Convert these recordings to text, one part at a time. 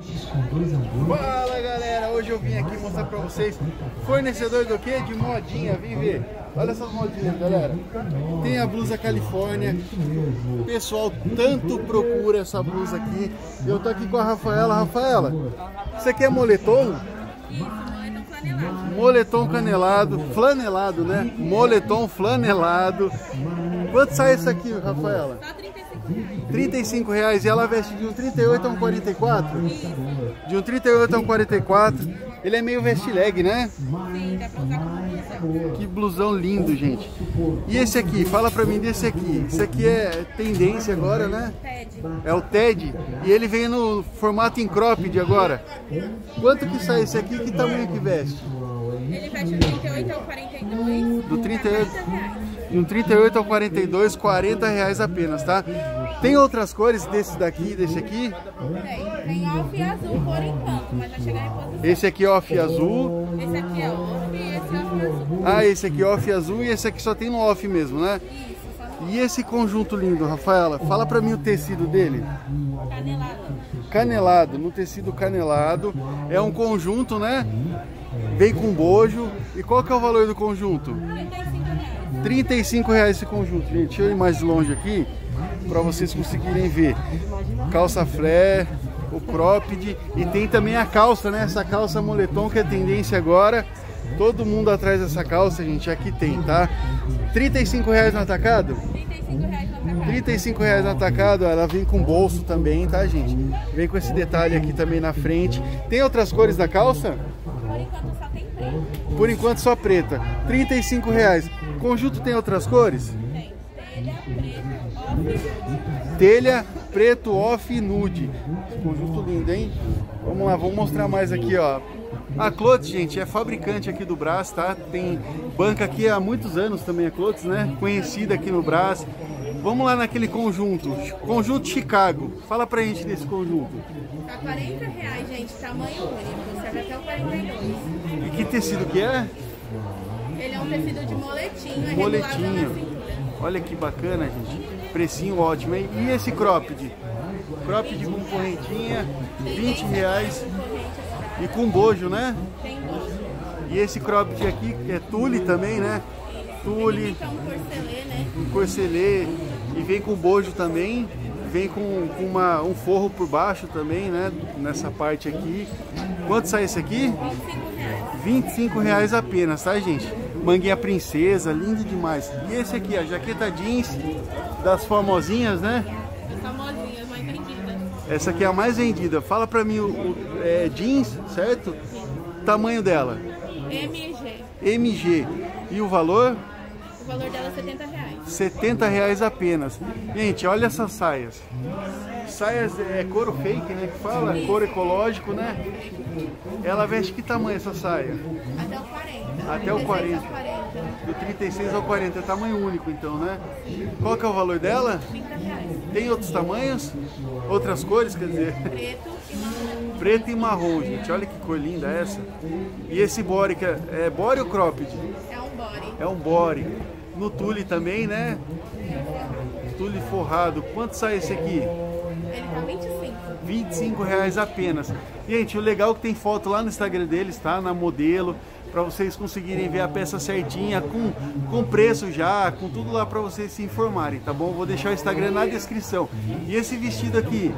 Fala galera, hoje eu vim aqui mostrar pra vocês fornecedor do que? De modinha, vem ver. Olha essas modinhas galera. Tem a blusa Califórnia. Pessoal tanto procura essa blusa aqui. Eu tô aqui com a Rafaela. Rafaela, aqui é moletom? Moletom canelado, flanelado, né? Moletom flanelado. Quanto sai isso aqui, Rafaela? 35 reais. 35 reais e ela veste de um 38 a um 44? De um 38 a um 44. Ele é meio vest leg, né? Sim, dá pra usar como blusa. Que blusão lindo, gente. E esse aqui? Fala pra mim desse aqui. Esse aqui é tendência agora, né? Ted. É o TED. E ele vem no formato em cropped agora. Quanto que sai esse aqui? Que tamanho que veste? Ele veste do 38 ao 42. Do 38 Tá 40 reais. De um 38 ao 42, 40 reais apenas, tá? Tem outras cores desse daqui, desse aqui? Tem. Tem off e azul por enquanto, mas vai chegar em posição. Esse aqui é off azul. Esse aqui é off e esse é off azul. Ah, esse aqui é off azul e esse aqui só tem no off mesmo, né? Isso, E esse conjunto lindo, Rafaela? Fala pra mim o tecido dele. canelado. Canelado, no tecido canelado. É um conjunto, né? Vem com bojo. E qual que é o valor do conjunto? 35 reais. 35 reais esse conjunto, gente. Deixa eu ir mais longe aqui para vocês conseguirem ver. Calça flare, o cropped e tem também a calça, né? Essa calça moletom que é tendência agora. Todo mundo atrás dessa calça, gente, aqui tem, tá? 35 reais no atacado? 35 reais no atacado. 35 reais no atacado, ela vem com bolso também, tá, gente? Vem com esse detalhe aqui também na frente. Tem outras cores da calça? Por enquanto só tem preto. Por enquanto só preta. 35 reais. Conjunto tem outras cores? Tem telha, preto, off off nude. Conjunto lindo, hein? Vamos lá, vamos mostrar mais aqui, ó. A Clotes, gente, é fabricante aqui do Brás, tá? Tem banca aqui há muitos anos também a Clotes, né? Conhecida aqui no Brás. Vamos lá naquele conjunto. Conjunto Chicago. Fala pra gente desse conjunto. Tá 40 reais, gente. Tamanho único. Serve até o 42. Que tecido que é? Ele é um tecido de moletinho, é Moletinho. Olha que bacana, gente. Precinho ótimo, hein? E esse cropped? Cropped com correntinha, 20 reais. E com bojo, né? Tem. E esse cropped aqui é tule também, né? Tule, um corcelê, né? corcelê e vem com bojo também. Vem com, com uma, um forro por baixo também, né? Nessa parte aqui. Quanto sai esse aqui? 25 reais. 25 reais apenas, tá, gente? Manguinha princesa, lindo demais. E esse aqui, a jaqueta jeans das famosinhas, né? As famosinhas, mais vendidas. Essa aqui é a mais vendida. Fala pra mim o, o- é, jeans, certo? Tamanho dela? MG. MG. E o valor? O valor dela é 70 reais. 70 reais apenas. Gente, olha essas saias. Saias é couro fake, né? Que fala, couro ecológico, né? Ela veste que tamanho essa saia? Até o 40. Até o 36 40. ao 40. Do 36 ao 40, é tamanho único então, né? Qual que é o valor dela? 30 reais. Tem outros tamanhos? Outras cores, quer dizer? Preto e marrom. Preto e marrom, gente. Olha que cor linda essa. E esse body, que é, é body ou cropped? É um body. É um body. No tule também, né? Tule forrado. Quanto sai esse aqui? Ele tá 25. 25 reais apenas. Gente, o legal é que tem foto lá no Instagram deles, tá? Na modelo, para vocês conseguirem ver a peça certinha, com, com preço já, com tudo lá para vocês se informarem, tá bom? Vou deixar o Instagram na descrição. E esse vestido aqui?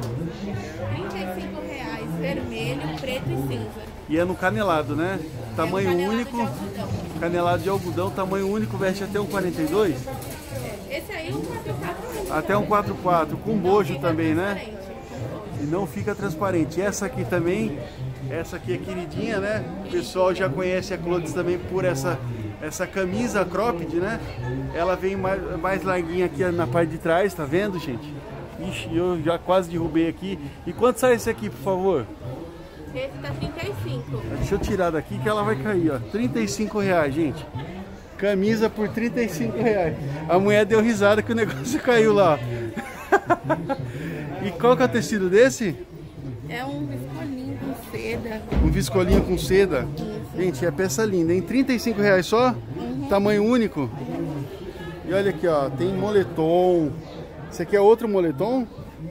35 reais. Vermelho, preto e cinza. E é no canelado, né? Tamanho É canelado único. de. Canelado de algodão, tamanho único, veste até um 42? Esse aí é um 44 Até um 44, com bojo também, né? E não fica transparente. E essa aqui também, essa aqui é queridinha, né? O pessoal já conhece a Clodes também por essa, essa camisa cropped, né? Ela vem mais, mais larguinha aqui na parte de trás, tá vendo, gente? Ixi, eu já quase derrubei aqui. E quanto sai esse aqui, por favor? Esse tá 35. Deixa eu tirar daqui que ela vai cair, ó. 35 reais, gente. Camisa por 35 reais. A mulher deu risada que o negócio caiu lá. e qual que é o tecido desse? É um viscolinho com seda. Um viscolinho com seda. Gente, é peça linda, hein? 35 reais só? Tamanho único. E olha aqui, ó. Tem moletom. Esse aqui é outro moletom?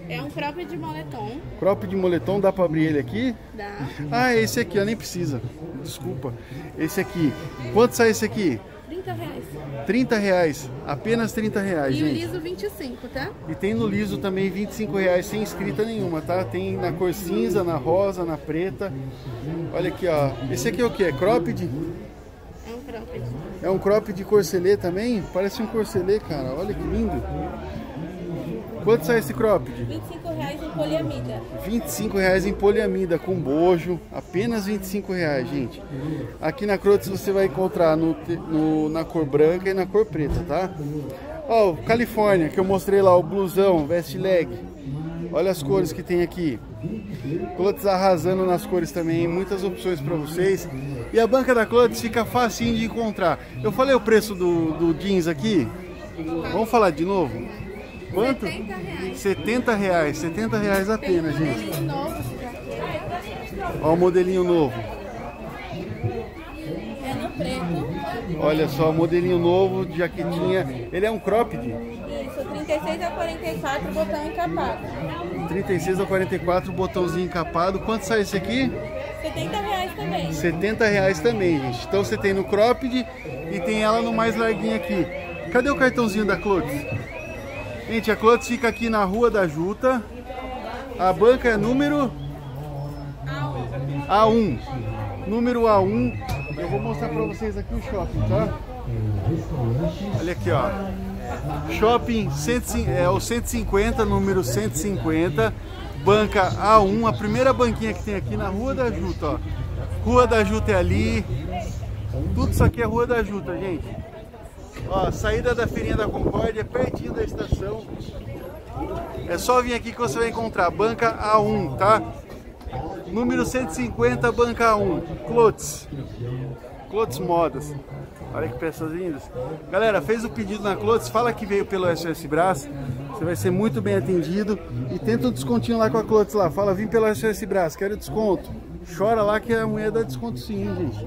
É um próprio de moletom. Crop de moletom, dá pra abrir ele aqui? Dá. Ah, esse aqui, ó, nem precisa. Desculpa. Esse aqui. Quanto sai esse aqui? 30 reais. 30 reais. Apenas 30 reais, E o gente. liso 25, tá? E tem no liso também 25 reais, sem escrita nenhuma, tá? Tem na cor cinza, na rosa, na preta. Olha aqui, ó. Esse aqui é o que? É cropped? É um próprio. É um crop de corcelê também? Parece um corcelê, cara. Olha que lindo. Quanto sai esse cropped? 25 reais em poliamida. 25 reais em poliamida com bojo, apenas 25 reais, gente. Aqui na Crotes você vai encontrar no, no- na cor branca e na cor preta, tá? Ó, o Califórnia, que eu mostrei lá, o blusão, vest leg. Olha as cores que tem aqui. Clotes arrasando nas cores também, muitas opções para vocês. E a banca da Clotes fica facinho de encontrar. Eu falei o preço do, do jeans aqui. Vamos falar de novo? Quanto? 70 reais. 70 reais, 70 reais apenas, gente. Modelinho novo. Olha o modelinho novo. É no preto. Olha só, modelinho novo de jaquetinha. Ele é um cropped. Isso, 36 a 44, botão encapado. 36 a 44, botãozinho encapado. Quanto sai esse aqui? 70 reais também. 70 reais também, gente. Então você tem no cropped e tem ela no mais larguinho aqui. Cadê o cartãozinho da Clotes? Gente, a Clotes fica aqui na Rua da Juta. A banca é número A1. Número A1. Eu vou mostrar pra vocês aqui o shopping, tá? Olha aqui, ó. Shopping 150, é o 150, número 150. Banca A1, a primeira banquinha que tem aqui na Rua da Juta, ó. Rua da Juta é ali. Tudo isso aqui é Rua da Juta, gente. Ó, saída da Feirinha da Concórdia, pertinho da estação. É só vir aqui que você vai encontrar banca A1, tá? Número 150, banca A1, Clotes. Clotes Modas. Olha que peças lindas. Galera, fez o pedido na Clotes, fala que veio pelo SOS Brás. Você vai ser muito bem atendido. E tenta um descontinho lá com a Clotes lá. Fala, vim pelo SOS Brás, quero desconto. Chora lá que a mulher dá desconto sim, gente.